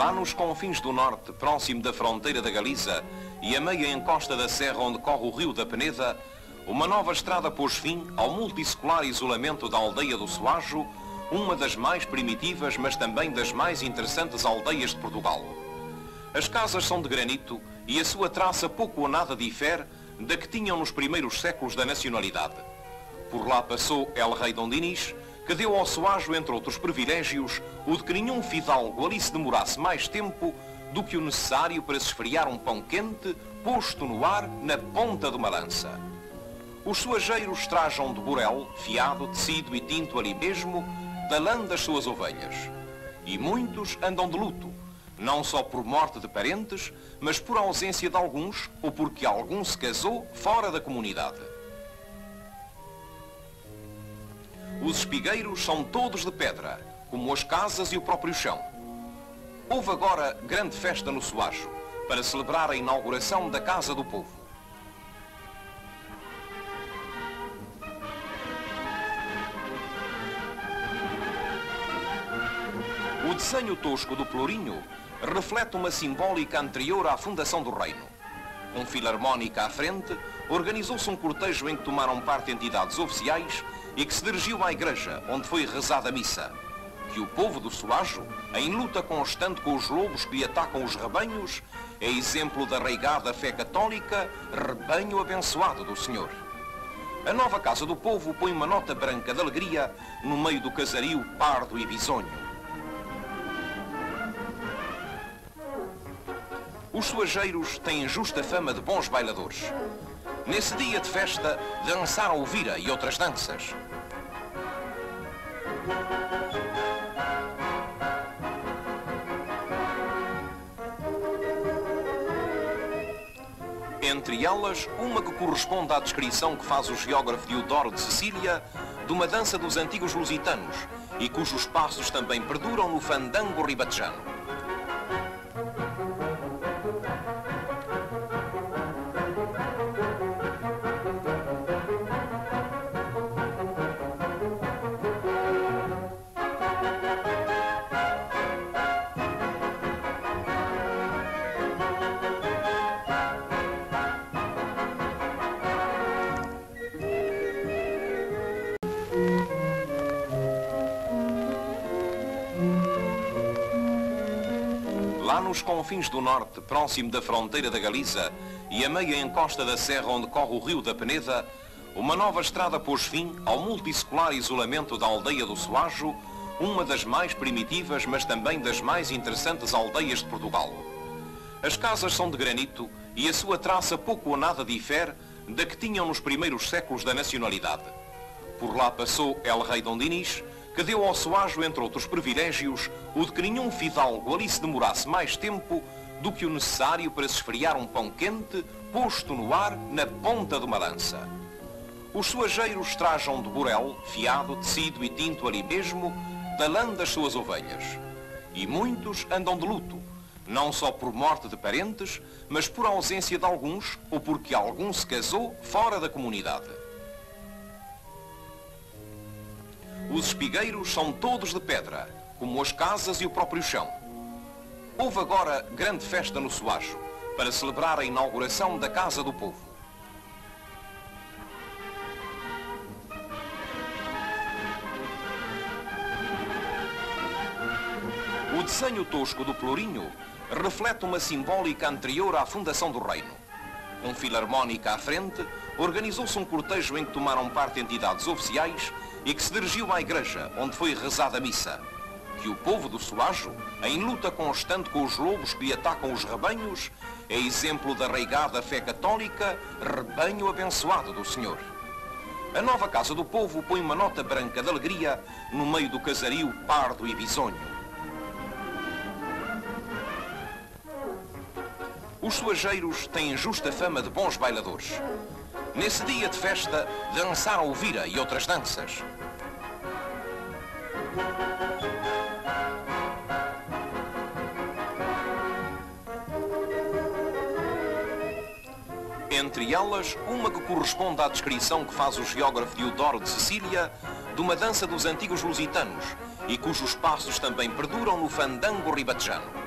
Lá nos confins do norte, próximo da fronteira da Galiza e a meia encosta da serra onde corre o rio da Peneda, uma nova estrada pôs fim ao multissecular isolamento da aldeia do Soajo, uma das mais primitivas, mas também das mais interessantes aldeias de Portugal. As casas são de granito e a sua traça pouco ou nada difere da que tinham nos primeiros séculos da nacionalidade. Por lá passou El Rei Dom Dinis, que deu ao Soajo, entre outros privilégios, o de que nenhum fidalgo ali se demorasse mais tempo do que o necessário para se esfriar um pão quente posto no ar na ponta de uma lança. Os suageiros trajam de burel, fiado, tecido e tinto ali mesmo, da lã das suas ovelhas. E muitos andam de luto, não só por morte de parentes, mas por ausência de alguns ou porque algum se casou fora da comunidade. Os espigueiros são todos de pedra, como as casas e o próprio chão. Houve agora grande festa no Soajo, para celebrar a inauguração da Casa do Povo. O desenho tosco do Pelourinho reflete uma simbólica anterior à fundação do reino. Com filarmónica à frente, organizou-se um cortejo em que tomaram parte entidades oficiais e que se dirigiu à igreja, onde foi rezada a missa. Que o povo do Soajo, em luta constante com os lobos que lhe atacam os rebanhos, é exemplo da arraigada fé católica, rebanho abençoado do Senhor. A nova Casa do Povo põe uma nota branca de alegria no meio do casario pardo e bisonho. Os suageiros têm justa fama de bons bailadores. Nesse dia de festa, dançaram o vira e outras danças. Entre elas, uma que corresponde à descrição que faz o geógrafo Diodoro de Sicília de uma dança dos antigos lusitanos e cujos passos também perduram no fandango ribatejano. Lá nos confins do norte, próximo da fronteira da Galiza e a meia encosta da serra onde corre o rio da Peneda, uma nova estrada pôs fim ao multissecular isolamento da aldeia do Soajo, uma das mais primitivas, mas também das mais interessantes aldeias de Portugal. As casas são de granito e a sua traça pouco ou nada difere da que tinham nos primeiros séculos da nacionalidade. Por lá passou El Rei Dom Dinis, que deu ao Soajo, entre outros privilégios, o de que nenhum fidalgo ali se demorasse mais tempo do que o necessário para se esfriar um pão quente posto no ar na ponta de uma lança. Os suageiros trajam de burel, fiado, tecido e tinto ali mesmo, da lã das suas ovelhas. E muitos andam de luto, não só por morte de parentes, mas por ausência de alguns ou porque algum se casou fora da comunidade. Os espigueiros são todos de pedra, como as casas e o próprio chão. Houve agora grande festa no Soajo, para celebrar a inauguração da Casa do Povo. O desenho tosco do Pelourinho reflete uma simbólica anterior à fundação do reino. Com filarmónica à frente, organizou-se um cortejo em que tomaram parte entidades oficiais e que se dirigiu à igreja, onde foi rezada a missa. Que o povo do Soajo, em luta constante com os lobos que lhe atacam os rebanhos, é exemplo da arraigada fé católica, rebanho abençoado do Senhor. A nova Casa do Povo põe uma nota branca de alegria no meio do casario pardo e bisonho. Os suageiros têm justa fama de bons bailadores. Nesse dia de festa, dançaram o vira e outras danças. Entre elas, uma que corresponde à descrição que faz o geógrafo Diodoro de Sicília de uma dança dos antigos lusitanos e cujos passos também perduram no fandango ribatejano.